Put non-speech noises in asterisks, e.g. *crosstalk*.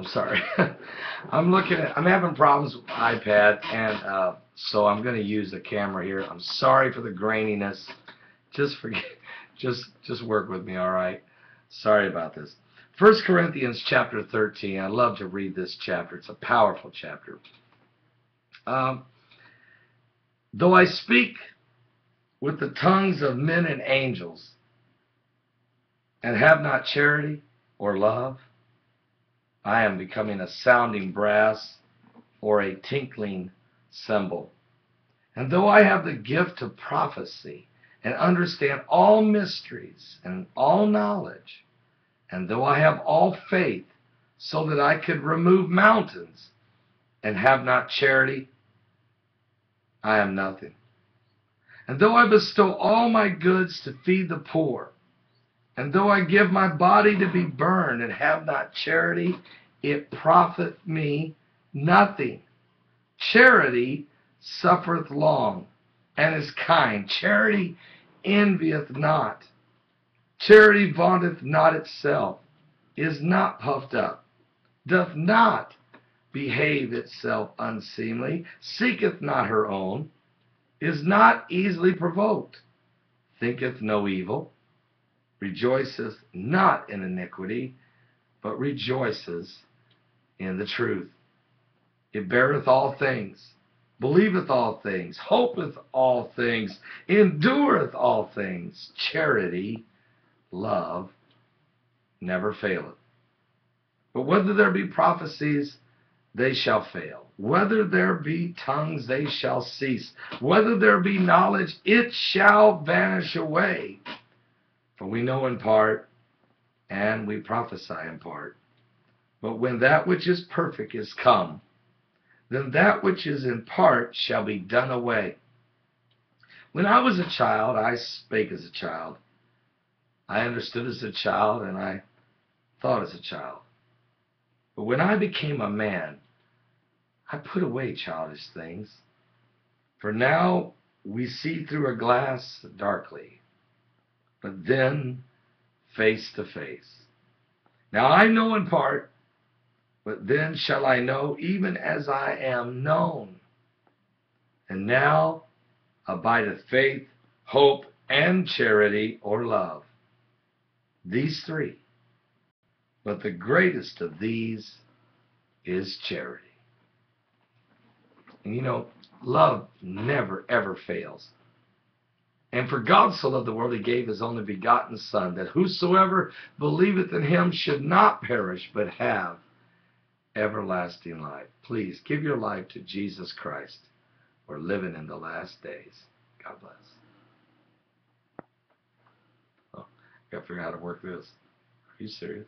I'm sorry. *laughs* I'm looking at, I'm having problems with iPad, and uh, so I'm going to use the camera here. I'm sorry for the graininess. Just forget, *laughs* just just work with me, all right? Sorry about this. 1 Corinthians chapter 13. I love to read this chapter. It's a powerful chapter. Um, though I speak with the tongues of men and angels, and have not charity or love, I am becoming a sounding brass or a tinkling cymbal. And though I have the gift of prophecy and understand all mysteries and all knowledge, and though I have all faith so that I could remove mountains and have not charity, I am nothing. And though I bestow all my goods to feed the poor, and though I give my body to be burned and have not charity, it profit me nothing. Charity suffereth long and is kind. Charity envieth not. Charity vaunteth not itself, is not puffed up, doth not behave itself unseemly, seeketh not her own, is not easily provoked, thinketh no evil, rejoiceth not in iniquity, but rejoices in the truth. It beareth all things, believeth all things, hopeth all things, endureth all things. Charity, love, never faileth. But whether there be prophecies, they shall fail. Whether there be tongues, they shall cease. Whether there be knowledge, it shall vanish away. For we know in part, and we prophesy in part. But when that which is perfect is come, then that which is in part shall be done away. When I was a child, I spake as a child. I understood as a child, and I thought as a child. But when I became a man, I put away childish things. For now we see through a glass darkly, but then face to face. Now I know in part, but then shall I know even as I am known. And now abideth faith, hope, and charity or love. These three. But the greatest of these is charity. And you know, love never, ever fails. And for God so loved the world, he gave his only begotten Son, that whosoever believeth in him should not perish, but have everlasting life. Please give your life to Jesus Christ. We're living in the last days. God bless. Oh, I gotta figure out how to work this. Are you serious?